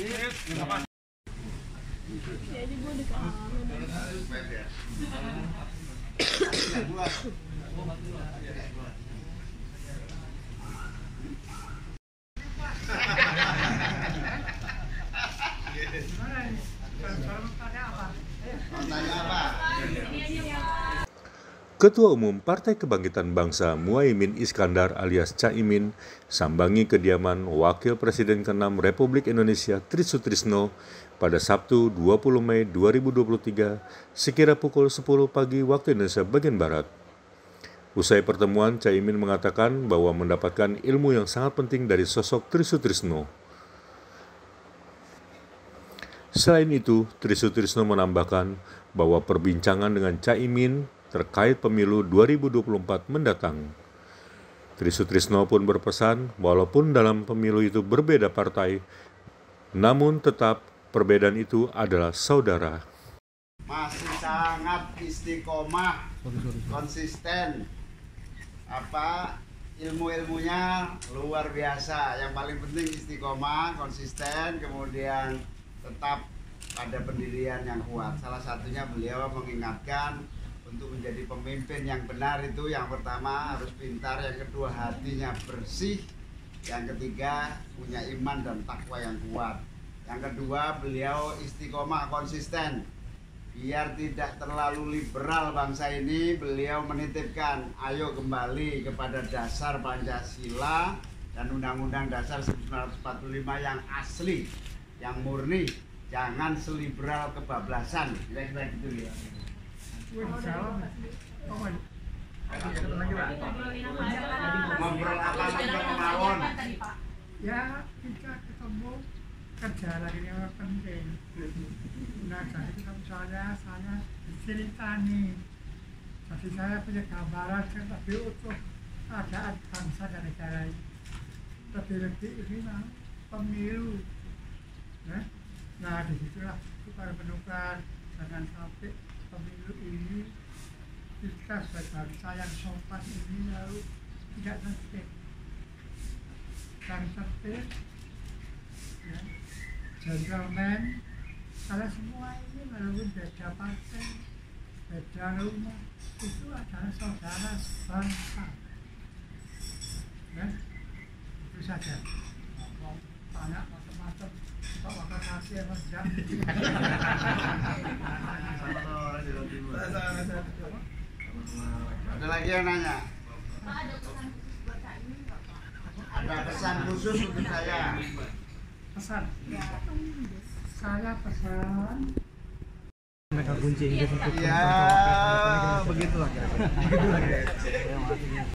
Jadi gue udah kangen. Ketua Umum Partai Kebangkitan Bangsa Muhaimin Iskandar alias Caimin sambangi kediaman Wakil Presiden ke-6 Republik Indonesia Trisutrisno pada Sabtu 20 Mei 2023 sekira pukul 10 pagi waktu Indonesia bagian Barat. Usai pertemuan, Caimin mengatakan bahwa mendapatkan ilmu yang sangat penting dari sosok Trisutrisno. Selain itu, Trisutrisno menambahkan bahwa perbincangan dengan Caimin terkait pemilu 2024 mendatang. Trisutrisno pun berpesan, walaupun dalam pemilu itu berbeda partai, namun tetap perbedaan itu adalah saudara. masih sangat istiqomah konsisten apa ilmu-ilmunya luar biasa yang paling penting istiqomah konsisten kemudian tetap pada pendirian yang kuat salah satunya beliau mengingatkan untuk menjadi pemimpin yang benar itu yang pertama harus pintar yang kedua hatinya bersih yang ketiga punya iman dan takwa yang kuat. Yang kedua beliau istiqomah konsisten. Biar tidak terlalu liberal bangsa ini beliau menitipkan ayo kembali kepada dasar Pancasila dan Undang-Undang Dasar 1945 yang asli yang murni. Jangan seliberal kebablasan. Kira-kira gitu ya ngobrol apa untuk mawon ya kita ketemu. Kerja lagi yang penting. Nah jadi kalau saya saya diceritani jadi saya punya gambaran yang lebih utuh keadaan bangsa dan negara ini. Lebih lebih ini nah, pemilu. Nah, nah di situlah kita menemukan jangan sampai pemilu ini kita sebagai bangsa yang sopan ini lalu tidak tertib. Dan tertib ya, gentleman karena semua ini walaupun beda partai beda rumah itu adalah saudara bangsa ya itu saja. Tanya macam-macam. Pak Wakil Kasih apa enggak ada lagi yang nanya? Ada pesan khusus untuk saya? Pesan? Saya pesan. Mereka kunci Inggris untuk ya begitulah begitulah